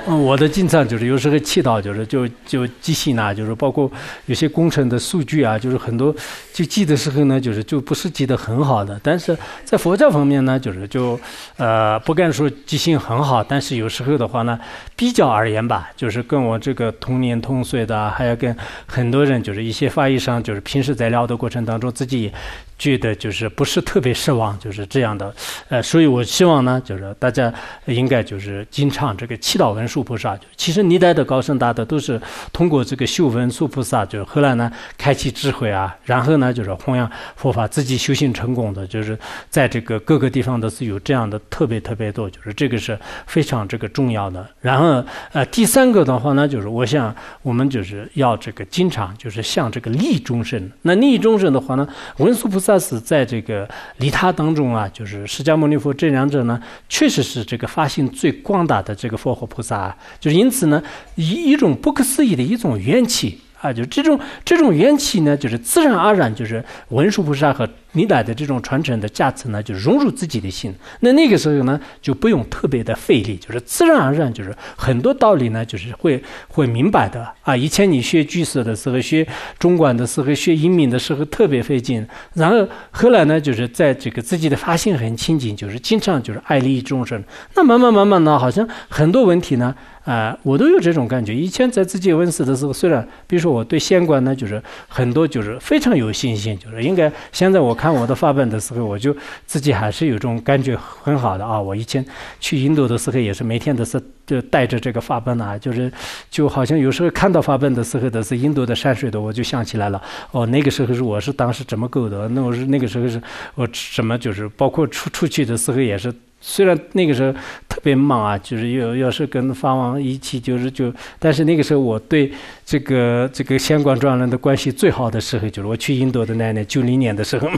嗯，我的经常就是有时候祈祷，就是就就记性啊，就是包括有些工程的数据啊，就是很多就记的时候呢，就是就不是记得很好的。但是在佛教方面呢，就是就呃不敢说记性很好，但是有时候的话呢，比较而言吧，就是跟我这个同年同岁的，还要跟很多人，就是一些发译上，就是平时在聊的过程当中，自己。觉得就是不是特别失望，就是这样的，呃，所以我希望呢，就是大家应该就是经常这个祈祷文书殊菩萨。其实历代的高僧大德都是通过这个修文殊菩萨，就后来呢开启智慧啊，然后呢就是弘扬佛法，自己修行成功的，就是在这个各个地方都是有这样的特别特别多，就是这个是非常这个重要的。然后呃，第三个的话呢，就是我想我们就是要这个经常就是向这个利众生。那利众生的话呢，文殊菩萨。是在这个利他当中啊，就是释迦牟尼佛这两者呢，确实是这个发心最广大的这个佛和菩萨，啊就是因此呢，以一种不可思议的一种怨气。啊，就这种这种怨气呢，就是自然而然，就是文殊菩萨和历代的这种传承的价值呢，就融入自己的心。那那个时候呢，就不用特别的费力，就是自然而然，就是很多道理呢，就是会会明白的。啊，以前你学句式的时候，学中观的时候，学英敏的时候特别费劲，然后后来呢，就是在这个自己的发心很清净，就是经常就是爱利益众生。那慢慢慢慢呢，好像很多问题呢。啊，我都有这种感觉。以前在自己问世的时候，虽然比如说我对仙观呢，就是很多就是非常有信心，就是应该。现在我看我的发本的时候，我就自己还是有种感觉很好的啊。我以前去印度的时候，也是每天都是就带着这个发本啊，就是就好像有时候看到发本的时候，都是印度的山水的，我就想起来了。哦，那个时候是我是当时怎么够的？那我是那个时候是我什么就是包括出出去的时候也是。虽然那个时候特别忙啊，就是要要是跟法王一起，就是就，但是那个时候我对这个这个相关专人的关系最好的时候，就是我去印度的那年九零年的时候，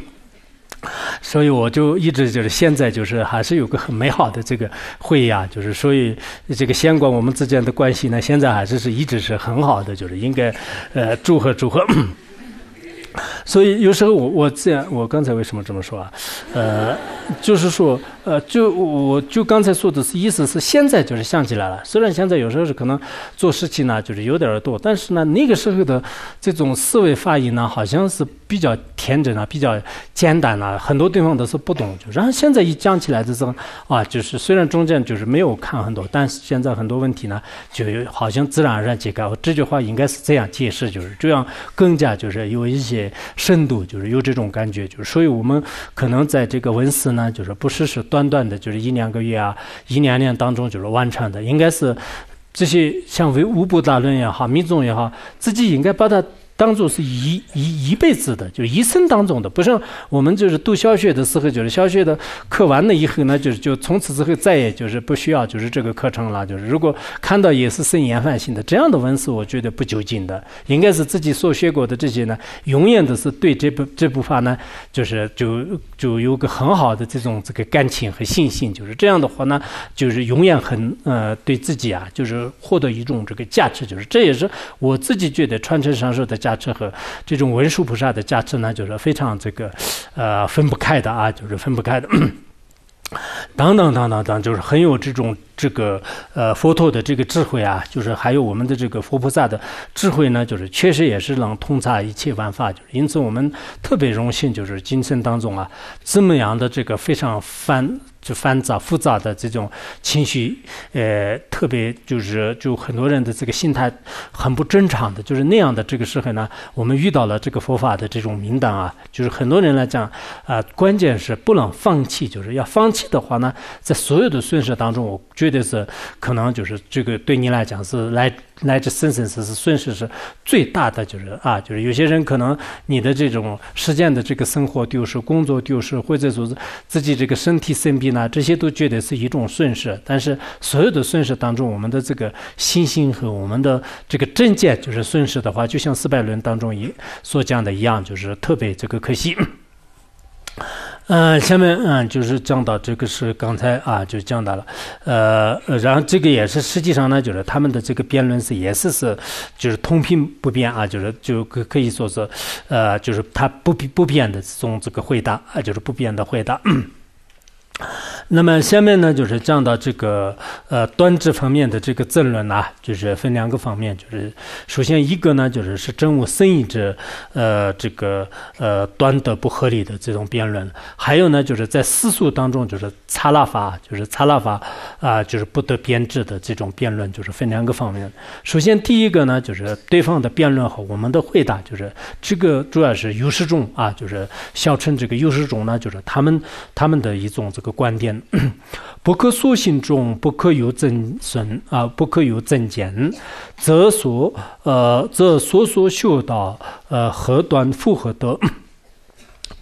所以我就一直就是现在就是还是有个很美好的这个会议啊，就是所以这个相关我们之间的关系呢，现在还是是一直是很好的，就是应该呃祝贺祝贺。所以有时候我我这样，我刚才为什么这么说啊？呃，就是说，呃，就我就刚才说的是意思是现在就是想起来了。虽然现在有时候是可能做事情呢就是有点多，但是呢那个时候的这种思维发音呢好像是比较天真啊，比较简单啊，很多地方都是不懂。就然后现在一讲起来的时候啊，就是虽然中间就是没有看很多，但是现在很多问题呢就有好像自然而然解开。这句话应该是这样解释，就是这样更加就是有一些。深度就是有这种感觉，就是所以我们可能在这个文思呢，就是不是是短短的，就是一两个月啊，一两年当中就是完成的，应该是这些像为五部大论也好，密宗也好，自己应该把它。当做是一一一辈子的，就一生当中的，不像我们就是读小学的时候，就是小学的课完了以后呢，就是就从此之后再也就是不需要就是这个课程了。就是如果看到也是生厌烦性的这样的文字，我觉得不究竟的，应该是自己所学过的这些呢，永远都是对这部这部法呢，就是就就有个很好的这种这个感情和信心。就是这样的话呢，就是永远很呃对自己啊，就是获得一种这个价值。就是这也是我自己觉得传承上说的加持和这种文殊菩萨的加持呢，就是非常这个呃分不开的啊，就是分不开的。等等等等等，就是很有这种这个呃佛陀的这个智慧啊，就是还有我们的这个佛菩萨的智慧呢，就是确实也是能通达一切万法。就是因此我们特别荣幸，就是今生当中啊这么样的这个非常繁。就繁杂复杂的这种情绪，呃，特别就是就很多人的这个心态很不正常的，就是那样的这个时候呢，我们遇到了这个佛法的这种名档啊，就是很多人来讲啊，关键是不能放弃，就是要放弃的话呢，在所有的损失当中，我觉得是可能就是这个对你来讲是来。乃至生生世世损失是最大的，就是啊，就是有些人可能你的这种实践的这个生活丢失、工作丢失，或者说是自己这个身体生病呢，这些都觉得是一种损失。但是所有的损失当中，我们的这个信心和我们的这个证件就是损失的话，就像四百论当中一所讲的一样，就是特别这个可惜。嗯，下面嗯就是讲到这个是刚才啊就讲到了，呃，然后这个也是实际上呢，就是他们的这个辩论是也是是就是同频不变啊，就是就可可以说是呃就是他不不变的这种这个回答啊，就是不变的回答。那么下面呢，就是讲到这个呃端治方面的这个争论啊，就是分两个方面，就是首先一个呢，就是是政务生意者呃这个呃端的不合理的这种辩论，还有呢，就是在思素当中就是擦拉法，就是擦拉法啊，就是不得编制的这种辩论，就是分两个方面。首先第一个呢，就是对方的辩论和我们的回答，就是这个主要是优势中啊，就是小称这个优势中呢，就是他们他们的一种这个观点。不可所信中，不可有增损啊，不可有增减，则所呃，则所所修道呃，何端符合的？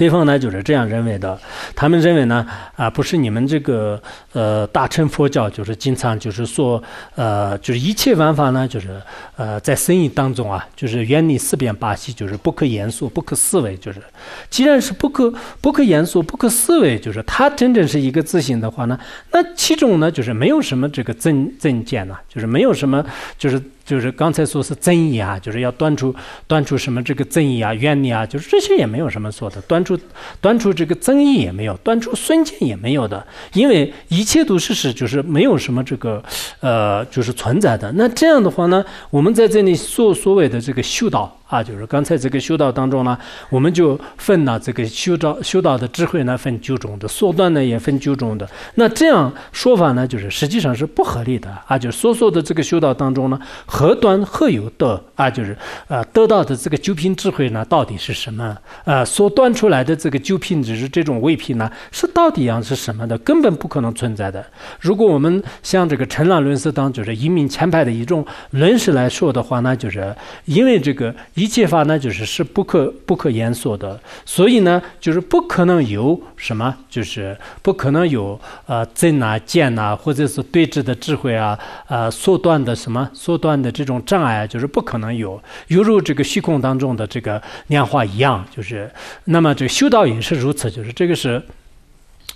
对方呢就是这样认为的，他们认为呢啊，不是你们这个呃大乘佛教就是经常就是说呃，就是一切玩法呢就是呃在生意当中啊，就是远离四边八系，就是不可言说，不可思维，就是既然是不可不可言说，不可思维，就是它真正是一个自信的话呢，那其中呢就是没有什么这个增增减呐，就是没有什么就是。就是刚才说是争议啊，就是要端出端出什么这个争议啊、怨念啊，就是这些也没有什么说的，端出端出这个争议也没有，端出瞬间也没有的，因为一切都是是就是没有什么这个呃就是存在的。那这样的话呢，我们在这里所所谓的这个修道。啊，就是刚才这个修道当中呢，我们就分了这个修道修道的智慧呢，分九种的缩短呢也分九种的。那这样说法呢，就是实际上是不合理的啊。就是所说的这个修道当中呢，何端何有得啊？就是呃得到的这个九品智慧呢，到底是什么？呃，所端出来的这个九品只是这种位品呢，是到底样是什么的？根本不可能存在的。如果我们像这个陈浪论师当就是移民前派的一种论师来说的话呢，就是因为这个。一切法呢，就是是不可不可言说的，所以呢，就是不可能有什么，就是不可能有呃增啊减啊，或者是对峙的智慧啊，呃缩短的什么缩短的这种障碍，就是不可能有，犹如这个虚空当中的这个量化一样，就是那么这个修道也是如此，就是这个是。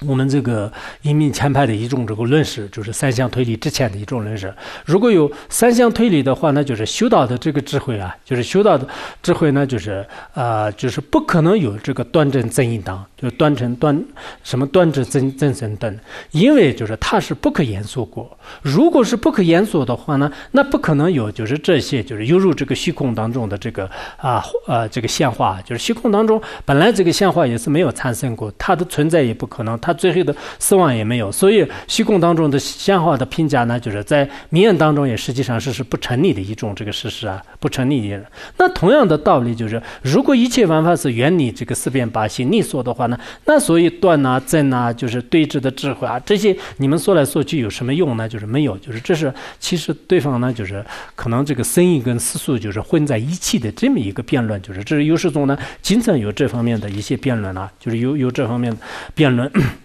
我们这个阴明前派的一种这个论识，就是三项推理之前的一种论识。如果有三项推理的话，那就是修道的这个智慧啊，就是修道的智慧呢，就是啊，就是不可能有这个端正正义当，就是端正端什么端正正正神等，因为就是它是不可言说过。如果是不可言说的话呢，那不可能有就是这些就是犹如这个虚空当中的这个啊呃这个现化，就是虚空当中本来这个现化也是没有产生过，它的存在也不可能。它最后的死亡也没有，所以虚空当中的相化的评价呢，就是在名言当中也实际上是是不成立的一种这个事实啊，不成立的。那同样的道理就是，如果一切万法是原理这个四变八性，你说的话呢，那所以断啊、正啊，就是对峙的智慧啊，这些你们说来说去有什么用呢？就是没有，就是这是其实对方呢，就是可能这个生意跟思素就是混在一起的这么一个辩论，就是这是有时中呢经常有这方面的一些辩论啊，就是有有这方面辩论。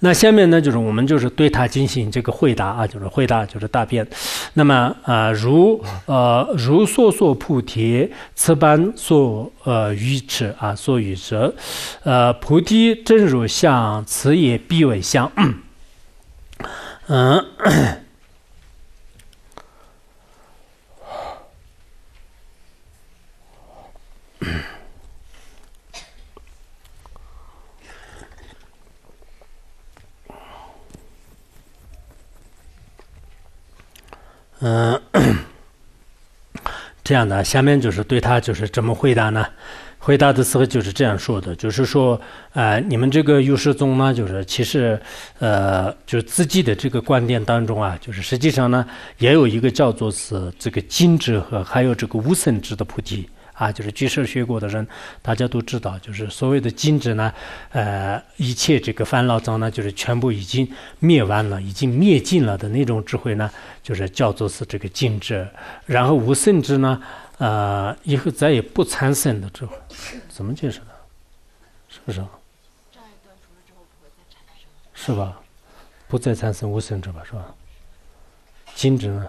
那下面呢，就是我们就是对他进行这个回答啊，就是回答就是答辩。那么啊，如呃如所说菩提，此般所呃愚痴啊，所愚者，呃菩提正如相，此也必为相。嗯。嗯，这样的，下面就是对他就是怎么回答呢？回答的时候就是这样说的，就是说，呃，你们这个优势宗呢，就是其实，呃，就是自己的这个观点当中啊，就是实际上呢，也有一个叫做是这个精智和还有这个无生智的菩提。啊，就是居士学过的人，大家都知道，就是所谓的静止呢，呃，一切这个烦恼障呢，就是全部已经灭完了，已经灭尽了的那种智慧呢，就是叫做是这个静止。然后无生智呢，呃，以后再也不产生的智慧，怎么解释呢？是不是？是吧？不再产生无生智吧？是吧？静止呢？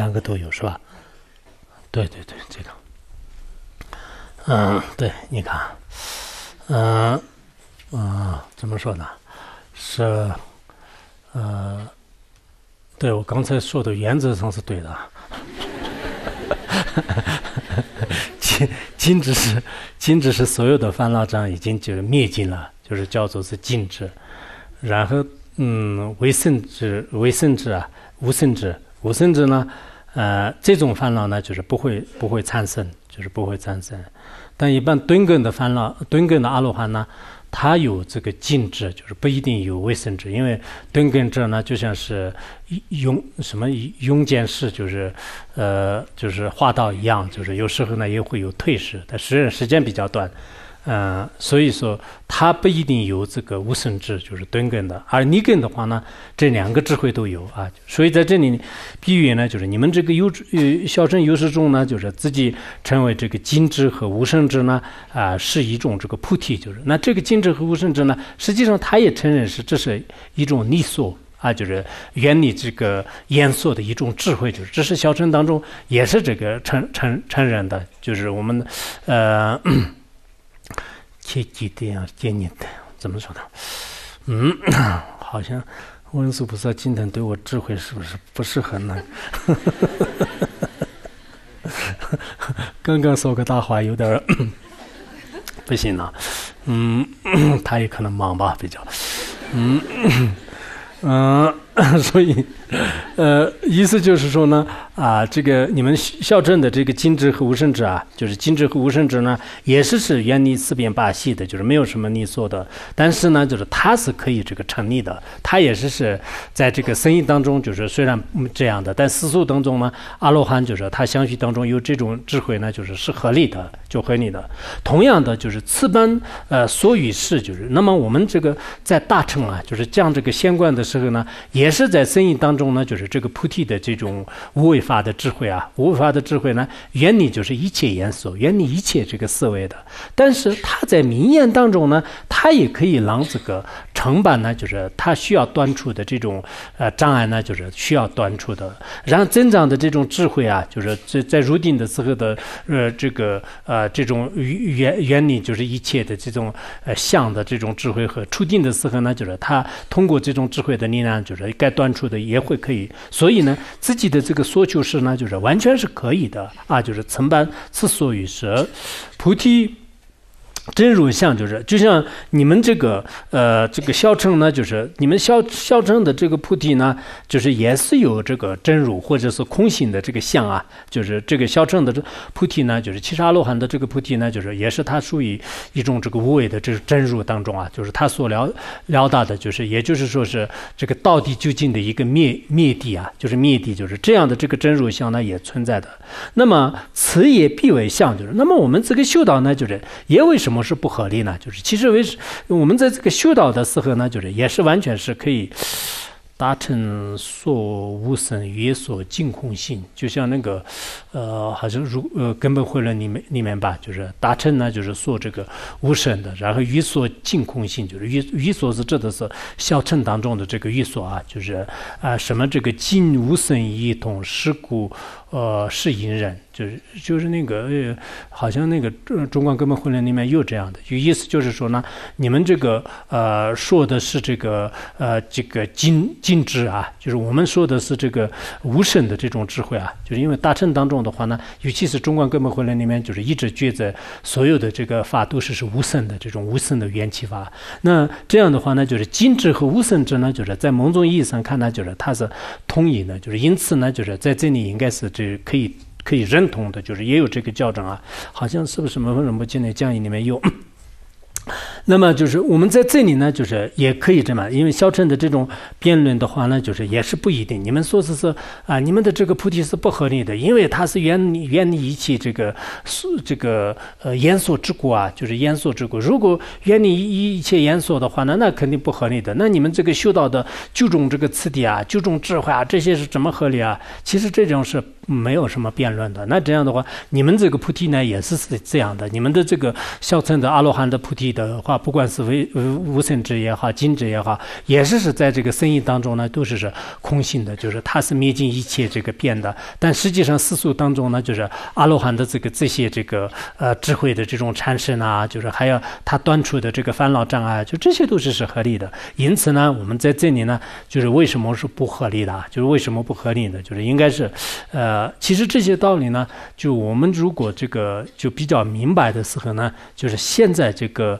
两个都有是吧？对对对，这个。嗯，对，你看，嗯，嗯，怎么说呢？是，呃，对我刚才说的原则上是对的。禁禁止是禁止是所有的烦恼障已经就是灭尽了，就是叫做是禁止。然后，嗯，为圣之为圣之啊，无圣之。无生者呢，呃，这种烦恼呢，就是不会不会产生，就是不会产生。但一般蹲根的烦恼，蹲根的阿罗汉呢，他有这个静止，就是不一定有卫生者，因为蹲根者呢，就像是拥什么拥间式，就是呃，就是化道一样，就是有时候呢也会有退失，但时时间比较短。嗯，所以说它不一定有这个无生智，就是钝根的，而逆根的话呢，这两个智慧都有啊。所以在这里比喻呢，就是你们这个有呃小乘有识中呢，就是自己成为这个精智和无生智呢，啊，是一种这个菩提，就是那这个精智和无生智呢，实际上他也承认是这是一种逆所啊，就是原理这个严肃的一种智慧，就是这是小乘当中也是这个承承承认的，就是我们呃。切记的呀，建议的，怎么说呢？嗯，好像文殊菩萨今天对我智慧是不是不是很那？刚刚说个大话，有点 不行了。嗯，他也可能忙吧，比较。嗯嗯。所以，呃，意思就是说呢，啊，这个你们校正的这个精致和无生智啊，就是精致和无生智呢，也是是原理四变八系的，就是没有什么逆说的。但是呢，就是它是可以这个成立的，它也是是在这个生意当中，就是虽然这样的，但世俗当中呢，阿罗汉就是他相续当中有这种智慧呢，就是是合理的，就合理的。同样的，就是次般呃所与事，就是那么我们这个在大乘啊，就是降这个仙观的时候呢，也。也是在生意当中呢，就是这个菩提的这种无为法的智慧啊，无为法的智慧呢，原理就是一切严肃，原理一切这个思维的。但是他在名言当中呢，他也可以让这个成板呢，就是他需要断除的这种呃障碍呢，就是需要断除的。然后增长的这种智慧啊，就是在在入定的时候的呃这个呃这种原原理，就是一切的这种呃相的这种智慧和出定的时候呢，就是他通过这种智慧的力量，就是。该断除的也会可以，所以呢，自己的这个所求是呢，就是完全是可以的啊，就是承办之所以是菩提。真如相就是，就像你们这个呃，这个小乘呢，就是你们小小乘的这个菩提呢，就是也是有这个真如或者是空性的这个相啊，就是这个小乘的这菩提呢，就是七十阿罗汉的这个菩提呢，就是也是它属于一种这个无为的这个真如当中啊，就是它所了了达的，就是也就是说是这个道地究竟的一个灭灭地啊，就是灭地，就是这样的这个真如相呢也存在的。那么此也必为相，就是那么我们这个修道呢，就是也为什么？什么是不合理呢？就是其实为我们在这个修道的时候呢，就是也是完全是可以。达成所无生约所净空性，就像那个，呃，好像如呃根本会论里面里面吧，就是达成呢，就是说这个无生的，然后约所净空性，就是约约所是指的是小乘当中的这个约所啊，就是啊什么这个净无生一同事故，呃是隐忍，就是就是那个呃好像那个中观根本会论里面有这样的，有意思就是说呢，你们这个呃说的是这个呃这个净。静智啊，就是我们说的是这个无声的这种智慧啊，就是因为大乘当中的话呢，尤其是中观根本会论里面，就是一直觉得所有的这个法都是是无声的这种无声的缘起法。那这样的话呢，就是静智和无声智呢，就是在某种意义上看呢，就是它是同一的，就是因此呢，就是在这里应该是这可以可以认同的，就是也有这个校正啊，好像是不是某人不进来讲义里面有。那么就是我们在这里呢，就是也可以这么，因为小乘的这种辩论的话呢，就是也是不一定。你们说是是啊，你们的这个菩提是不合理的，因为它是远远离一切这个是这个呃严肃之故啊，就是严肃之故。如果远离一切严肃的话呢，那肯定不合理的。那你们这个修道的九种这个次第啊，九种智慧啊，这些是怎么合理啊？其实这种是没有什么辩论的。那这样的话，你们这个菩提呢，也是是这样的。你们的这个小乘的阿罗汉的菩提的。话，不管是为无无生之也好，精之也好，也是是在这个生意当中呢，都是是空性的，就是它是灭尽一切这个变的。但实际上世俗当中呢，就是阿罗汉的这个这些这个呃智慧的这种产生啊，就是还有他断除的这个烦恼障碍，就这些都是是合理的。因此呢，我们在这里呢，就是为什么是不合理的？就是为什么不合理呢？就是应该是，呃，其实这些道理呢，就我们如果这个就比较明白的时候呢，就是现在这个。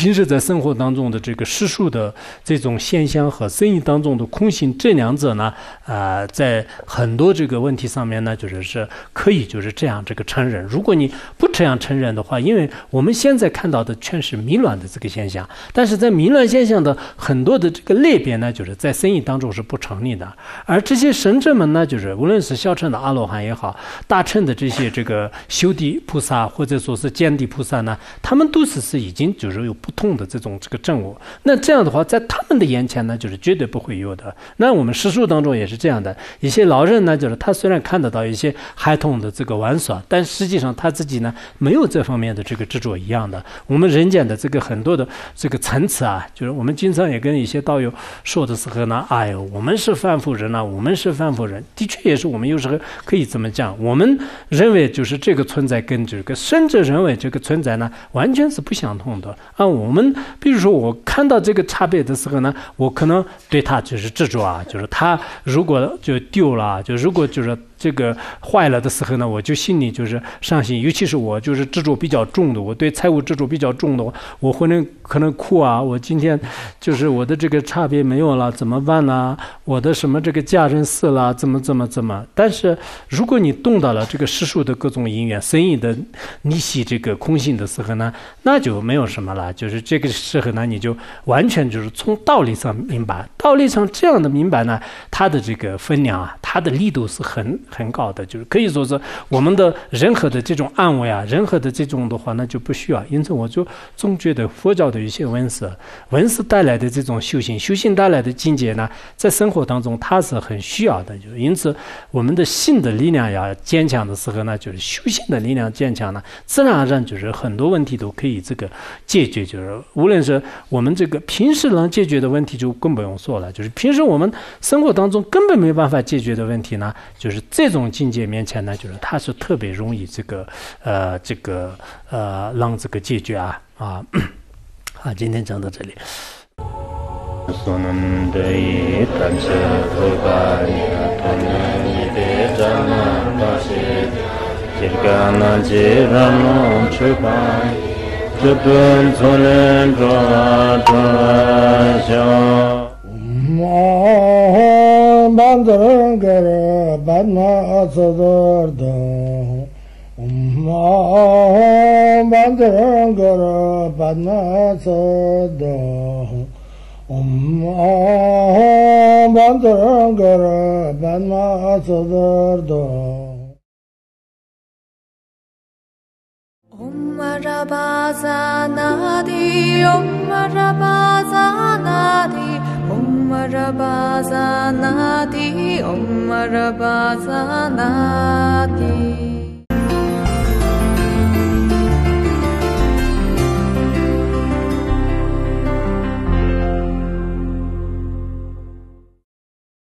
平时在生活当中的这个世俗的这种现象和生意当中的空性，这两者呢，啊，在很多这个问题上面呢，就是是可以就是这样这个承认。如果你不这样承认的话，因为我们现在看到的全是迷乱的这个现象，但是在迷乱现象的很多的这个类别呢，就是在生意当中是不成立的。而这些神者们呢，就是无论是小乘的阿罗汉也好，大乘的这些这个修地菩萨或者说是见地菩萨呢，他们都是是已经就是有。痛的这种这个证物，那这样的话，在他们的眼前呢，就是绝对不会有的。那我们实术当中也是这样的，一些老人呢，就是他虽然看得到一些孩童的这个玩耍，但实际上他自己呢，没有这方面的这个执着一样的。我们人间的这个很多的这个层次啊，就是我们经常也跟一些道友说的时候呢，哎呦，我们是凡夫人啊，我们是凡夫人，的确也是我们有时候可以这么讲。我们认为就是这个存在跟这个甚至认为这个存在呢，完全是不相同的啊。我们比如说，我看到这个差别的时候呢，我可能对他就是执着啊，就是他如果就丢了，就如果就是。这个坏了的时候呢，我就心里就是伤心，尤其是我就是执着比较重的，我对财务执着比较重的，我会能可能哭啊。我今天就是我的这个差别没有了，怎么办呢？我的什么这个家人死了，怎么怎么怎么？但是如果你动到了这个世俗的各种因缘、生意的逆袭这个空性的时候呢，那就没有什么了。就是这个时候呢，你就完全就是从道理上明白，道理上这样的明白呢，它的这个分量啊，它的力度是很。很高的，就是可以说是我们的任何的这种安慰啊，任何的这种的话，那就不需要。因此，我就总觉得佛教的一些文思，文思带来的这种修行，修行带来的境界呢，在生活当中它是很需要的。就因此，我们的心的力量要坚强的时候呢，就是修行的力量坚强呢，自然而然就是很多问题都可以这个解决。就是无论是我们这个平时能解决的问题，就更不用说做了。就是平时我们生活当中根本没办法解决的问题呢，就是。这种境界面前呢，就是它是特别容易这个呃这个呃让这个解决啊啊 啊！今天讲到这里。bandar badna sadar da umma bandar Bandırın göre ben atılırdım Bandırın göre ben atıldım Bandırın göre ben atılırdım Marabazanadi, Om Marabazanadi, Om Marabazanadi, Om Marabazanadi.